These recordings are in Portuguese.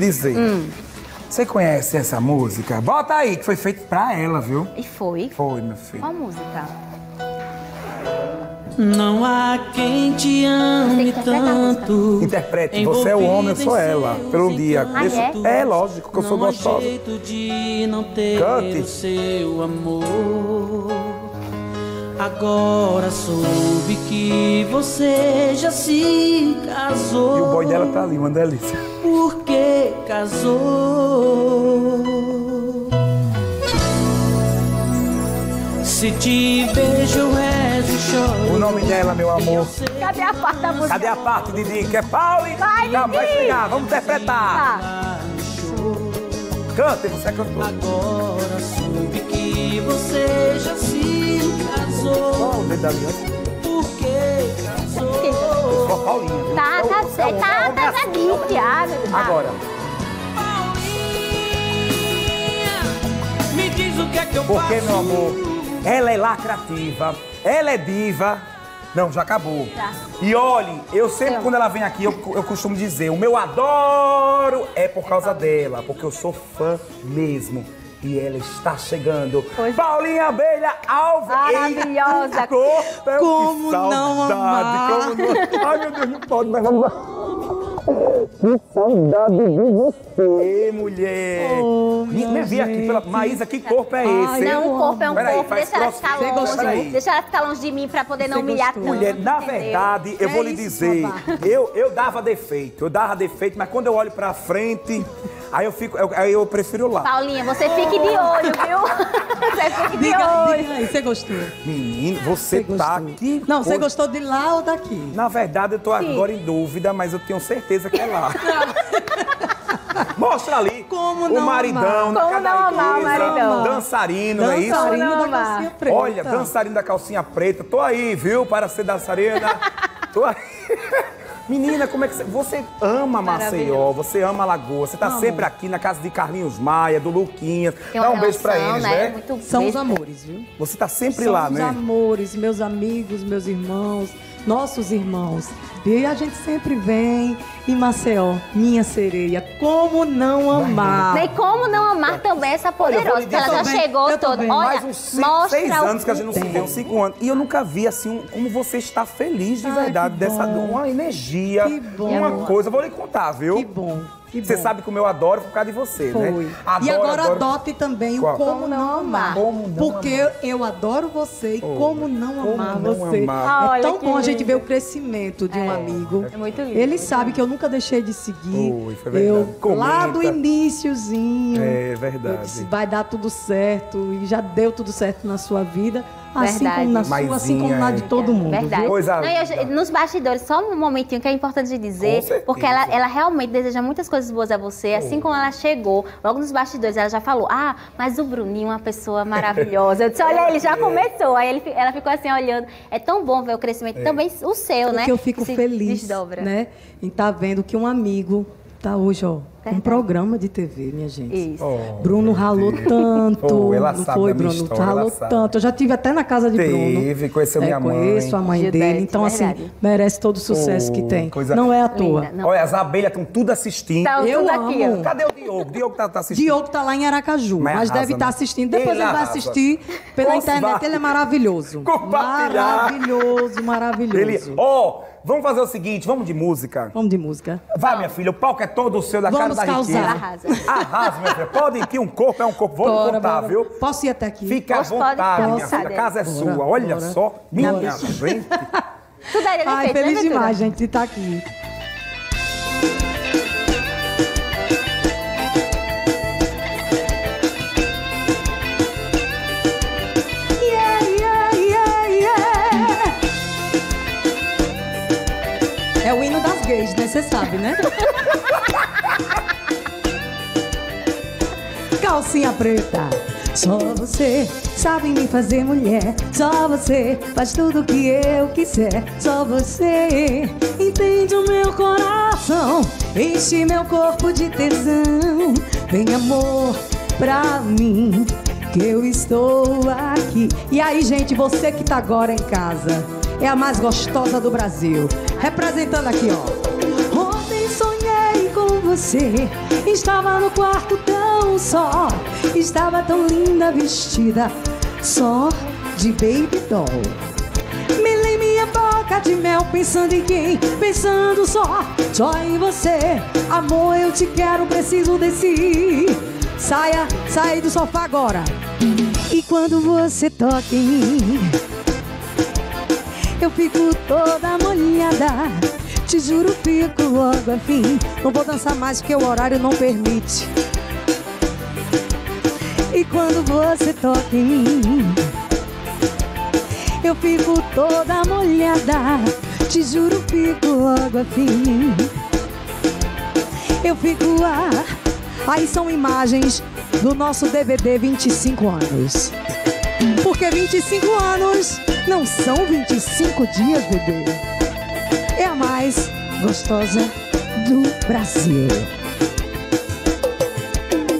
dizer. Hum. Você conhece essa música? Bota aí, que foi feito pra ela, viu? E foi? Foi, meu filho. Qual música? Não há quem te ame tanto. Interprete, você é o homem, eu sou ela. Pelo dia. Ah, Deixa- é? é lógico que eu sou gostosa. jeito de não ter Cante. Agora soube que você já se casou. E o boy dela tá ali, uma delícia. Por que casou? Se te vejo, eu rezo e choro. O nome dela, meu amor. Cadê a parte da música? Cadê a parte, Didi? Que é Pauli? Vai, Não, vai Didi. chegar, vamos interpretar. Tá. Cante, você é cantor. Agora soube que você já se casou. Qual o dedo da aliança? Por que casou? Só Paulinha, viu? Tá, É tá, é tá, é tá, assim. Thiago. Tá. Agora, Paulinha, me diz o que é que eu porque, faço. meu amor, ela é lacrativa, ela é diva. Não, já acabou. Já. E olhe, eu sempre, quando ela vem aqui, eu, eu costumo dizer, o meu adoro é por causa dela, porque eu sou fã mesmo. E ela está chegando. Pois- Paulinha Abelha Alves. Maravilhosa. Eita, corpo, é Como que não saudade, amar? Como não... Ai, meu Deus, não pode, mas vamos lá. Que saudade de você, mulher. Oh, Minha, minha vem aqui, pela... Maísa, que corpo é esse? Não, o corpo é um Peraí, corpo. faz Deixa ela ficar longe. gostou? Peraí. Deixa ela ficar longe de mim pra poder não Você humilhar tanto. Mulher, na entendeu? verdade, eu É vou lhe isso, dizer, babá. eu, eu dava defeito, eu dava defeito, mas quando eu olho pra frente, aí eu fico, eu- aí eu prefiro lá. Paulinha, você fique de olho, viu? Você fique de Diga, olho. diga aí, você gostou? Menino, você, Você tá gostou? aqui. Não, você gostou de lá ou daqui? Na verdade, eu tô Sim. agora em dúvida, mas eu tenho certeza que é lá. Mostra ali. Como o não maridão, amar? Como não amar o maridão? Dançarino, não é isso? Dançarino da calcinha preta. Olha, dançarino da calcinha preta. Tô aí, viu? Para ser dançarina. Tô aí. Menina, como é que você... Você ama Maceió, você ama Lagoa, você tá Amo. sempre aqui na casa de Carlinhos Maia, do Luquinhas. Dá um beijo pra relação, eles, né? né? Muito São os beijo. amores, viu? Você tá sempre São lá, os né? amores, meus amigos, meus irmãos, nossos irmãos. E a gente sempre vem em Maceió, minha sereia. Como não amar? E como não amar também essa poderosa? Porque ela já bem, chegou toda. Olha, Mais uns cinco, mostra seis o anos que a gente não se vê, uns cinco anos. E eu nunca vi, assim, um- como você está feliz de Ai, verdade, dessa uma energia, Que bom. uma coisa. Eu vou lhe contar, viu? Que bom, que Você bom. sabe como eu adoro por causa de você, Foi. né? e agora adoro. adote também Qual? o Como Não Amar. Como Não porque eu, eu adoro você e Como Não Como Amar Não você. Amar. É Olha tão bom a gente lindo. ver o crescimento de um amigo. É muito lindo. Ele sabe que eu nunca deixei de seguir. Foi, foi verdade. eu, lá do Comenta. iniciozinho. É Eu verdade. disse, vai dar tudo certo e já deu tudo certo na sua vida, assim Verdade. como na sua, assim como na é. de todo mundo. Verdade. Coisa Não, eu- nos bastidores, só um momentinho que é importante de dizer, porque ela, ela realmente deseja muitas coisas boas a você. Assim como ela chegou, logo nos bastidores, ela já falou: Ah, mas o Bruninho é uma pessoa maravilhosa. Eu disse: Olha, ele já começou. Aí ele ela ficou assim olhando. É tão bom ver o crescimento, também o seu, né? Porque eu fico feliz, Desdobra. né, em estar vendo que um amigo tá hoje, ó, um Verdade. programa de TV, minha gente. Isso. Oh, Bruno ralou Deus. tanto, Oh, ela não sabe foi, Bruno? história, ela ralou sabe. tanto. Eu já tive até na casa de Bruno. Teve, conheceu minha mãe. Conheço a mãe Judete, dele. Então, assim, merece todo o sucesso Oh, que tem. coisa- Não é à toa. Linda. Não. Olha, as abelhas estão tudo assistindo. Tá Eu tudo aqui, amo. Cadê o Diogo? Diogo tá, tá assistindo. Diogo tá lá em Aracaju, Mas mas, deve estar né? assistindo. Depois Ele ele, vai assistir pela internet. Ele é maravilhoso. Maravilhoso, maravilhoso. Ele, ó, vamos fazer o seguinte, vamos de música. Vamos de música. Vai, minha filha, o palco é todo seu da Vamos cara da causar. riqueza. Arrasa. Arrasa, minha filha. Pode ir que um corpo é um corpo. Vou lhe Bora, contar, bora. viu? Posso ir até aqui? Fica à Posso, pode, vontade, pode. minha filha. A casa é Bora, sua. Olha bora. só. Minha frente. Tu daria Ai, defeito, né, feliz demais, gente, de estar aqui. Sabe, né? Calcinha preta. Só você sabe me fazer mulher. Só você faz tudo que eu quiser. Só você entende o meu coração. Enche meu corpo de tesão. Vem amor pra mim. Que eu estou aqui. E aí, gente, você que tá agora em casa é a mais gostosa do Brasil. Representando aqui, ó. Você estava no quarto tão só, estava tão linda vestida, só de baby doll. Me minha boca de mel, pensando em quem? Pensando só, só em você. Amor, eu te quero, preciso desse. Saia, sai do sofá agora. E quando você toca em mim, eu fico toda molhada. Te juro, fico logo afim. Não vou dançar mais porque o horário não permite. E quando você toca em mim, eu fico toda molhada. Te juro, fico logo afim. Eu fico ah, aí são imagens do nosso DVD 25 anos. Porque 25 anos não são 25 dias, bebê. Mais gostosa do Brasil.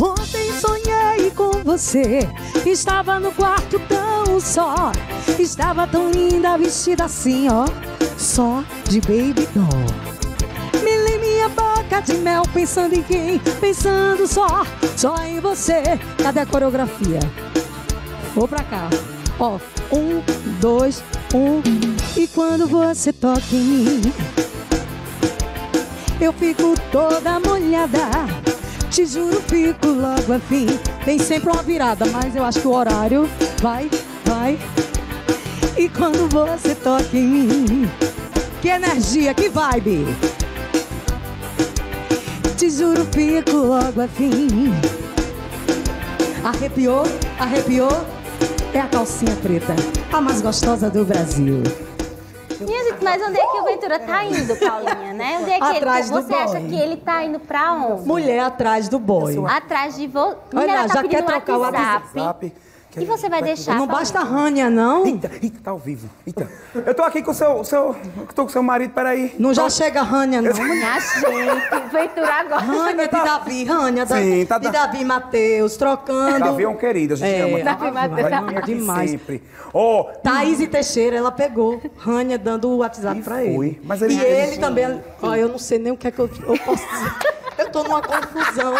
Ontem sonhei com você, estava no quarto tão só, estava tão linda vestida assim, ó, só de baby doll. Me lê minha boca de mel, pensando em quem? Pensando só, só em você. Cadê a coreografia? Vou pra cá. Ó, um, dois, um. E quando você toca em mim, eu fico toda molhada. Te juro, fico logo afim. Tem sempre uma virada, mas eu acho que o horário vai, vai. E quando você toca em mim, que energia, que vibe. Te juro, fico logo afim. Arrepiou, arrepiou. É a calcinha preta, a mais gostosa do Brasil. Minha gente, mas onde é que o Ventura tá indo, Paulinha, né? Onde é que Atrás ele, do você acha que ele tá indo pra onde? Mulher atrás do boy. Atrás de você. Olha, tá já quer trocar o WhatsApp. E você vai deixar? Não basta Rania, não. Eita, eita, tá ao vivo. Eita. Eu tô aqui com o seu. seu tô com o seu marido, peraí. Não já chega Rania, não. Minha gente, Ventura agora. Rania de Davi, Rania da, Sim, tá- de Davi e Matheus, trocando. Davi é um querido, a gente É, ama. Davi vir aqui Demais. sempre. Ó, Thaís e Teixeira, ela pegou Rania dando o WhatsApp E pra ele. Mas ele- e ele também, ó, eu não sei nem o que é que eu, eu posso dizer. Eu tô numa confusão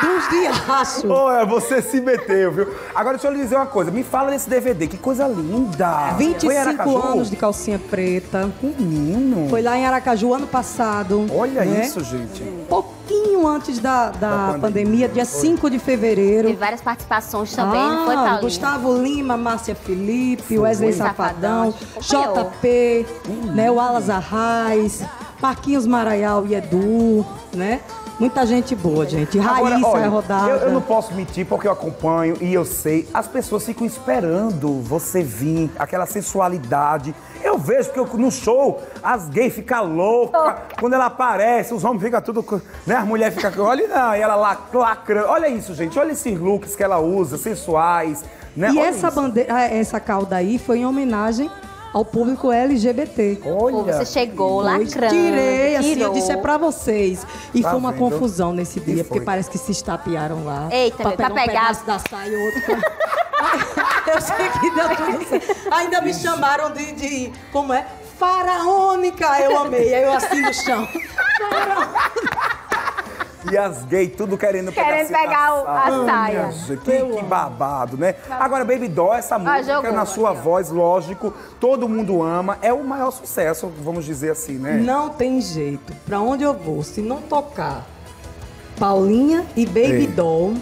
dos diachos. Ô, é, você se meteu, viu? Agora deixa eu lhe dizer uma coisa. Me fala desse DVD, que coisa linda. Foi em 25 Aracaju? anos de calcinha preta. Menino. Foi lá em Aracaju ano passado. Olha né? isso, gente. Pouquinho antes da, da, pandemia. pandemia, dia 5 de fevereiro. Teve várias participações também, não foi, Ah, Paulinha? Gustavo Lima, Márcia Felipe, Wesley Safadão, Safadão. JP, né, o Alas Arraes, Marquinhos Maraial e Edu, né? Muita gente boa, gente. Raíssa Agora, olha, é rodada. Eu, eu não posso mentir porque eu acompanho e eu sei. As pessoas ficam esperando você vir, aquela sensualidade. Eu vejo eu- no show as gays ficam loucas. Quando ela aparece, os homens ficam tudo. Né? As mulheres ficam. Olha, não, e ela lá lacrando. Olha isso, gente. Olha esses looks que ela usa, sensuais. Né? E Olha essa isso. bandeira, essa cauda aí foi em homenagem ao público LGBT. Olha. você chegou Eu lacrando. Tirei, assim, eu disse é pra vocês. E Tá foi uma vendo? confusão nesse dia, porque parece que se estapearam lá. Eita, pra pegar tá um pegado. pedaço da saia e outro pra... Eu sei que deu tudo certo. Ainda me chamaram de, de, como é? Faraônica, eu amei. Aí eu assim no chão. E as gays tudo querendo pegar, Querendo pegar o- a saia. gente, Que, que babado, né? Agora, Baby Doll, essa música, jogou na sua voz, lógico, todo mundo ama. É o maior sucesso, vamos dizer assim, né? Não tem jeito. Pra onde eu vou, se não tocar Paulinha e Baby Ei. Doll,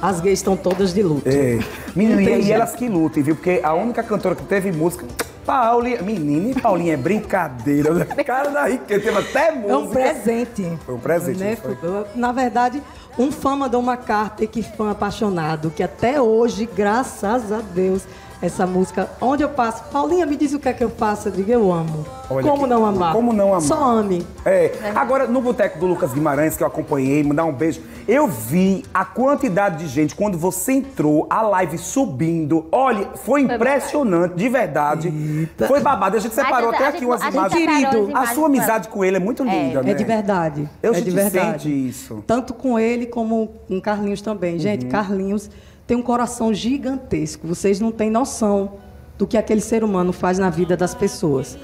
as gays estão todas de luto. É. Menino, Não e, e jeito. elas que lutem, viu? Porque a única cantora que teve música. Paulinha. Menina, e Paulinha é brincadeira. né? Cara da riqueza, teve até música. É um presente. Foi um presente, Né? foi? Na verdade, um fã mandou uma carta e que fã apaixonado, que até hoje, graças a Deus, essa música, onde eu passo, Paulinha, me diz o que é que eu faço, eu digo, eu amo. Olha como que- não amar? como não amar? Só ame. É. Agora, no boteco do Lucas Guimarães, que eu acompanhei, mandar um beijo, eu vi a quantidade de gente quando você entrou, a live subindo. Olha, foi impressionante, de verdade. Foi babado. A gente separou a- até a aqui gente- umas gente imagens. Querido, A sua amizade com ele é muito linda, né? É de verdade. Eu é gente de verdade. sente isso. Tanto com ele como com Carlinhos também. Gente, Uhum. Carlinhos tem um coração gigantesco. Vocês não têm noção do que aquele ser humano faz na vida das pessoas.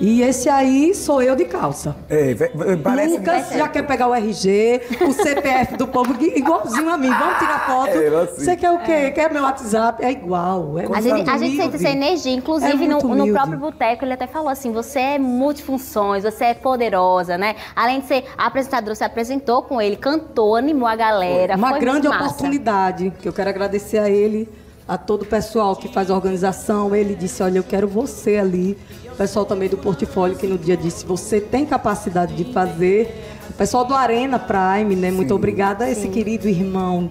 E esse aí sou eu de calça. É, parece... Lucas já quer pegar o RG, o CPF do povo, igualzinho a mim. Vamos tirar foto. É, assim. Você quer o quê? Quer meu WhatsApp? É igual. É A gente, a gente sente essa energia. Inclusive, É no, no próprio boteco, ele até falou assim: você é multifunções, você é poderosa, né? Além de ser apresentadora, você apresentou com ele, cantou, animou a galera. Uma foi grande oportunidade, que eu quero agradecer a ele, a todo o pessoal que faz a organização. Ele disse, olha, eu quero você ali. Pessoal também do portfólio que no dia disse, você tem capacidade de fazer. O pessoal do Arena Prime, né? Muito obrigada a esse querido irmão.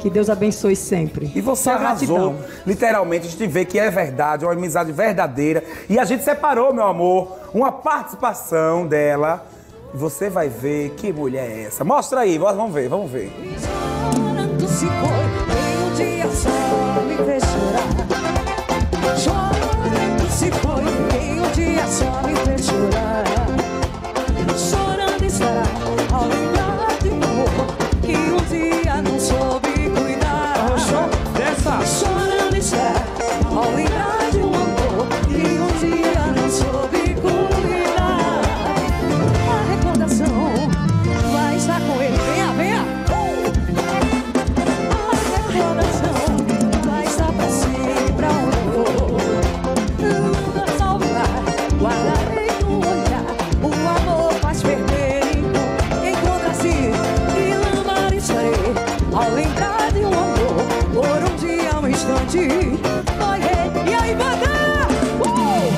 Que Deus abençoe sempre. E você Só arrasou. gratidão. Literalmente, a gente vê que é verdade, uma amizade verdadeira. E a gente separou, meu amor, uma participação dela. E você vai ver que mulher é essa. Mostra aí, vamos ver, vamos ver. Chorando se foi, um dia só me fez Chorando Ao lembrar de um amor, por um dia, um instante, rei. E aí, banda! Uh!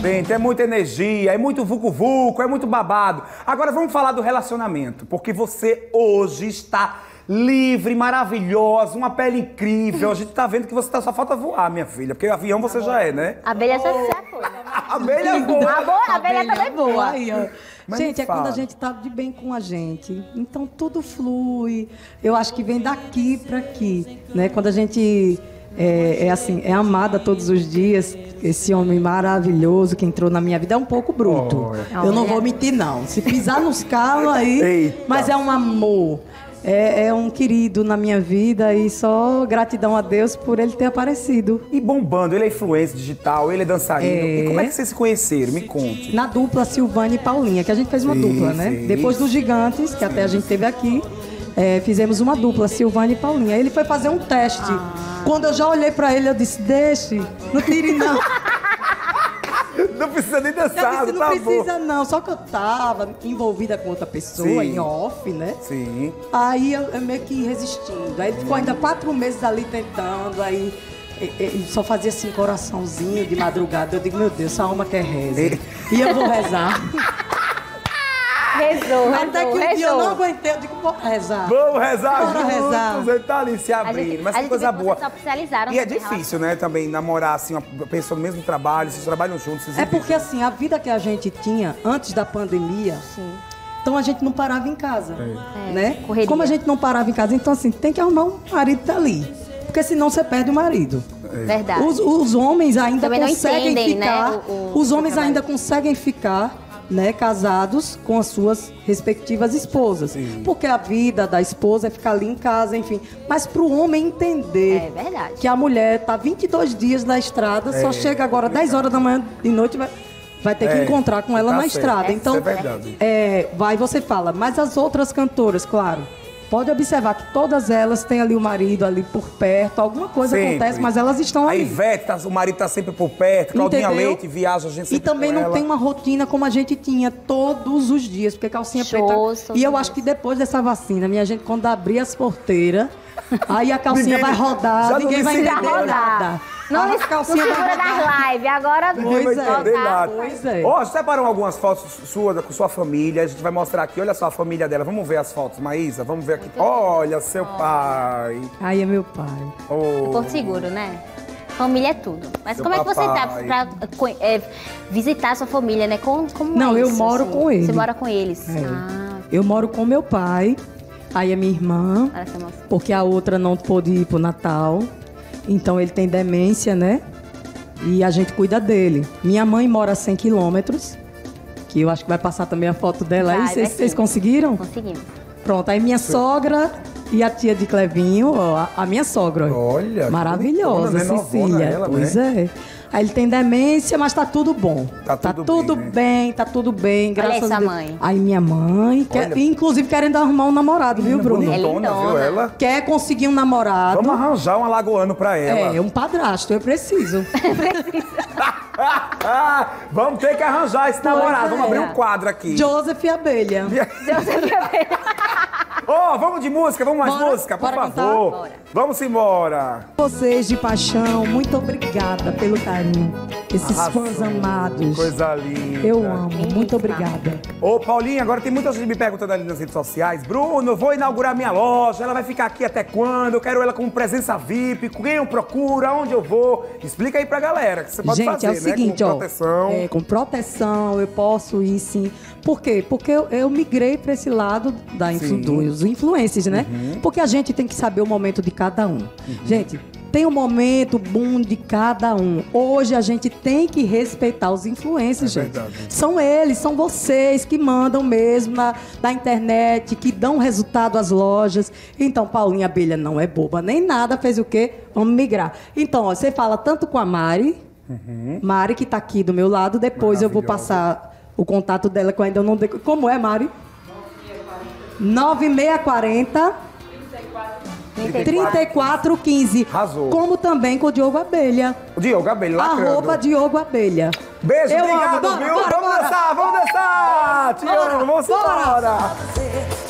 Gente, é muita energia, é muito vucu-vucu, é muito babado. Agora vamos falar do relacionamento, porque você hoje está livre, maravilhosa, uma pele incrível. A gente tá vendo que você tá, só falta voar, minha filha, porque avião você já é, né? A abelha já. A abelha voa. A, boa, a abelha também voa. Aí, ó. Mas gente, é quando a gente tá de bem com a gente. Então tudo flui. Eu acho que vem daqui para aqui, né? Quando a gente é, é assim, é amada todos os dias. Esse homem maravilhoso que entrou na minha vida é um pouco bruto. Eu não vou mentir não. Se pisar nos calos aí, Eita. mas é um amor. É, é um querido na minha vida e só gratidão a Deus por ele ter aparecido. E bombando, ele é influência digital, ele é dançarino. É. E como é que vocês se conheceram? Me conte. na dupla Silvana e Paulinha, que a gente fez uma Sim, dupla, né? sim. Depois dos Gigantes, que até a gente teve aqui, é, fizemos uma dupla, Silvana e Paulinha. Ele foi fazer um teste. Ah. Quando eu já olhei pra ele, eu disse: Deixe, não tire não. Não precisa nem Eu dançar, disse, não tá precisa não. Só que eu tava envolvida com outra pessoa, Sim. em off, né? Sim. Aí eu, eu meio que resistindo. Aí ficou ainda quatro meses ali tentando, aí ele só fazia assim, coraçãozinho de madrugada. Eu digo, meu Deus, essa alma quer reza. E eu vou rezar. Rezou, Até que rezou, um dia eu não aguentei, eu digo, vou rezar. Vamos rezar Bora juntos, rezar. ele tá ali se A abrindo, gente, mas que coisa boa. E é difícil, né, também namorar assim, uma pessoa do mesmo trabalho, vocês trabalham juntos, vocês É porque assim, a vida que a gente tinha antes da pandemia, então a gente não parava em casa, É, né? correria. Como a gente não parava em casa, então assim, tem que arrumar um marido dali. Porque senão você perde o marido. Verdade. Os, os homens ainda Também conseguem entendem, né, ficar. o- o- os homens ainda conseguem ficar, né, casados com as suas respectivas esposas. Sim. Porque a vida da esposa é ficar ali em casa, enfim. Mas para o homem entender É verdade. que a mulher tá 22 dias na estrada, só chega agora 10 horas da manhã de noite vai, vai ter que É, encontrar com ela tá na certo. estrada. É, então, isso é verdade. é, vai você fala, mas as outras cantoras, claro. Pode observar que todas elas têm ali o marido ali por perto, alguma coisa Sempre. acontece, mas elas estão A ali. Ivete, tá- o marido tá sempre por perto, Claudinha Entendeu? Leite viaja, a gente E sempre também com não ela. tem uma rotina como a gente tinha todos os dias, porque calcinha Shows, preta. E eu acho que depois dessa vacina, minha gente, quando abrir as porteiras, aí a calcinha Ninguém- vai rodar, não ninguém vai entender nada. nada. Não, a não calcinha vai segura rodar. das lives. Agora Ninguém vai entender Voltar. nada. Pois é. Ó, separam algumas fotos suas com sua família. A gente vai mostrar aqui. Olha só a família dela. Vamos ver as fotos, Maísa? Vamos ver aqui. Olha, seu pai. Aí é meu pai. Oh. Porto Seguro, né? Família é tudo. Mas Seu como é que você tá papai. pra é, visitar a sua família, né? Com, como Não, é eu moro assim? com ele. Você mora com eles? É. Ah, Eu moro com meu pai, aí é minha irmã, moça. porque a outra não pôde ir pro Natal. Então ele tem demência, né? E a gente cuida dele. Minha mãe mora a 100 quilômetros, que eu acho que vai passar também a foto dela Vai, aí. Vocês vocês conseguiram? Conseguimos. Pronto, aí minha sogra E a tia de Clevinho, ó, a, a minha sogra. ó. Olha, Maravilhosa, né? Cecília. Ela, pois né? é. Aí ele tem demência, mas tá tudo bom. Tá tudo bem, né? bem, tá tudo bem, graças essa a Deus. mãe. Aí minha mãe, quer- Olha. inclusive querendo arrumar um namorado, viu, Bruno? Bonitona, É viu ela? Quer conseguir um namorado. Vamos arranjar um alagoano pra ela. É, um padrasto, eu preciso. Vamos ter que arranjar esse namorado. é. Vamos abrir um quadro aqui. Joseph e Abelha. Ó, vamos de música, vamos mais Bora? música, por favor. Bora. Vamos embora. Vocês de paixão, muito obrigada pelo carinho. Esses Arrasou. fãs amados. Coisa linda. Eu amo, muito obrigada. Ô, Paulinho, agora tem muita gente me perguntando ali nas redes sociais. Bruno, eu vou inaugurar minha loja. Ela vai ficar aqui até quando? Eu quero ela com presença VIP. Quem eu procuro? Aonde eu vou? Explica aí pra galera que você pode Gente, fazer, é o né? seguinte, com ó. proteção. é, com proteção, eu posso ir sim. Por quê? Porque eu, eu migrei para esse lado da influ, Uhum. dos influencers, né? Porque a gente tem que saber o momento de cada um. Gente, tem um momento bom de cada um. Hoje a gente tem que respeitar os influencers, É gente. verdade. São eles, são vocês que mandam mesmo na, na internet, que dão resultado às lojas. Então, Paulinha Abelha não é boba nem nada, fez o quê? Vamos migrar. Então, ó, você fala tanto com a Mari, Mari que tá aqui do meu lado, depois eu vou passar o contato dela que eu ainda não dei. Como é, Mari? 9640 3415. Arrasou. Como também com o Diogo Abelha. O Diogo Abelha, lacrando. Arroba Diogo Abelha. Beijo, Eu obrigado, amo. Viu? bora, vamos bora. dançar, vamos dançar! Te Bora, amo, vamos bora. embora!